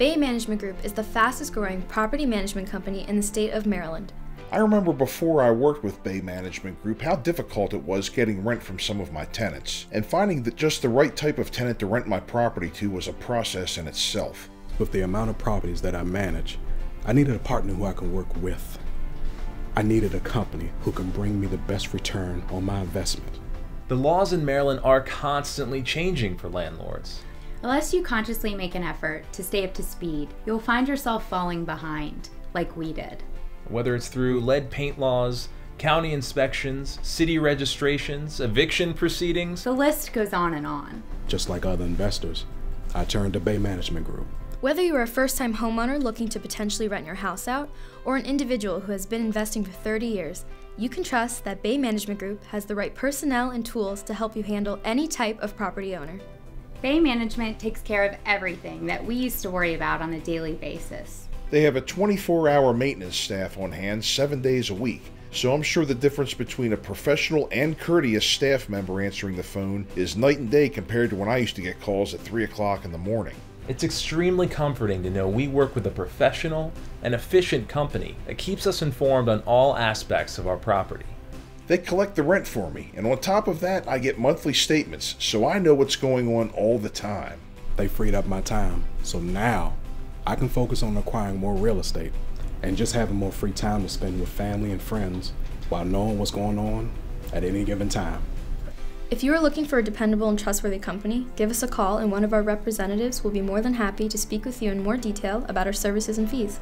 Bay Management Group is the fastest growing property management company in the state of Maryland. I remember before I worked with Bay Management Group how difficult it was getting rent from some of my tenants, and finding that just the right type of tenant to rent my property to was a process in itself. With the amount of properties that I manage, I needed a partner who I can work with. I needed a company who can bring me the best return on my investment. The laws in Maryland are constantly changing for landlords. Unless you consciously make an effort to stay up to speed, you'll find yourself falling behind, like we did. Whether it's through lead paint laws, county inspections, city registrations, eviction proceedings, The list goes on and on. Just like other investors, I turned to Bay Management Group. Whether you are a first time homeowner looking to potentially rent your house out, or an individual who has been investing for 30 years, you can trust that Bay Management Group has the right personnel and tools to help you handle any type of property owner. Bay Management takes care of everything that we used to worry about on a daily basis. They have a 24 hour maintenance staff on hand seven days a week, so I'm sure the difference between a professional and courteous staff member answering the phone is night and day compared to when I used to get calls at 3 o'clock in the morning. it's extremely comforting to know we work with a professional and efficient company that keeps us informed on all aspects of our property. They collect the rent for me, and on top of that, I get monthly statements, so I know what's going on all the time. They freed up my time, so now I can focus on acquiring more real estate and just having more free time to spend with family and friends while knowing what's going on at any given time. If you are looking for a dependable and trustworthy company, give us a call and one of our representatives will be more than happy to speak with you in more detail about our services and fees.